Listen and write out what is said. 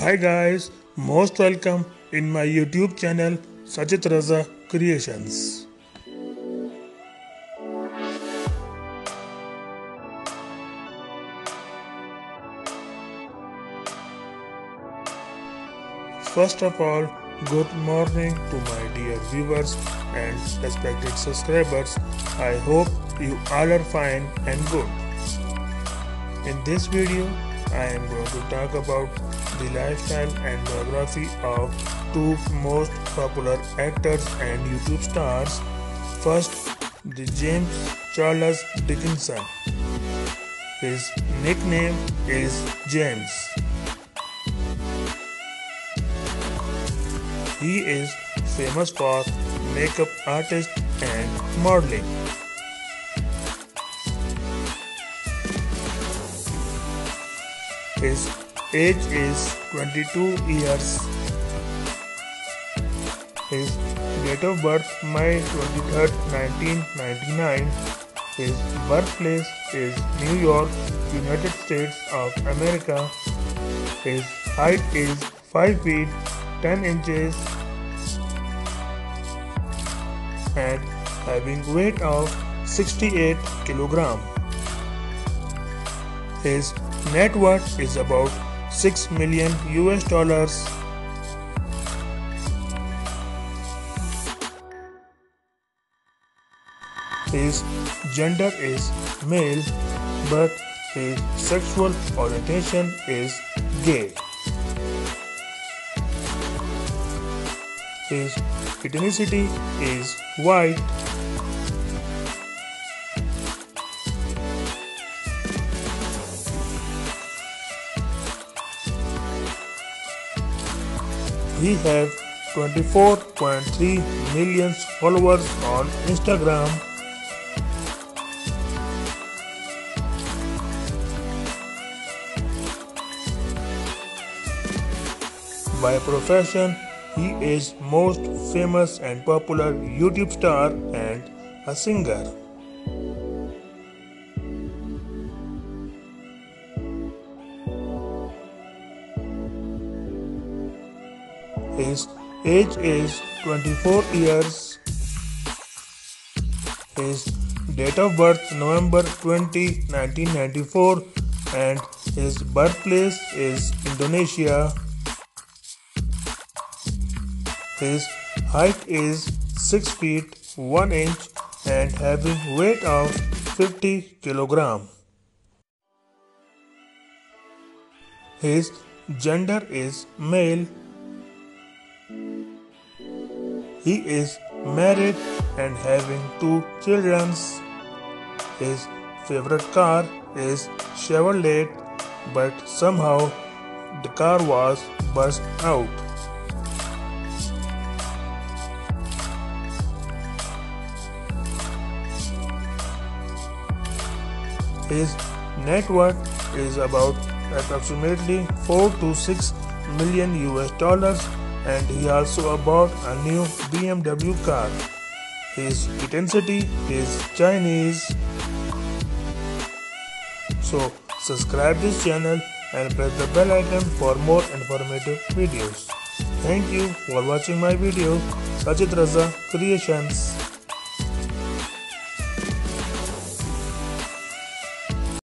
Hi guys, most welcome in my YouTube channel Sajid Raza Creations. First of all, good morning to my dear viewers and respected subscribers. I hope you all are fine and good. In this video, I am going to talk about the lifestyle and biography of two most popular actors and YouTube stars. First, the James Charles Dickinson. His nickname is James. He is famous for makeup artist and modeling. His age is 22 years. His date of birth May 23, 1999. His birthplace is New York, United States of America. His height is 5 feet 10 inches and having weight of 68 kilogram. His net worth is about 6 million US dollars. His gender is male, but his sexual orientation is gay. His ethnicity is white. He has 24.3 million followers on Instagram. By profession, he is most famous and popular YouTube star and a singer. His age is 24 years. His date of birth November 20, 1994 and his birthplace is Indonesia. His height is 6 feet 1 inch and having weight of 50 kilogram. His gender is male. He is married and having two children. His favorite car is Chevrolet, but somehow the car was burst out. His net worth is about approximately 4 to 6 million US dollars and he also bought a new BMW car. His ethnicity is Chinese. So subscribe this channel and press the bell icon for more informative videos. Thank you for watching my video. Sajid Raza Creations.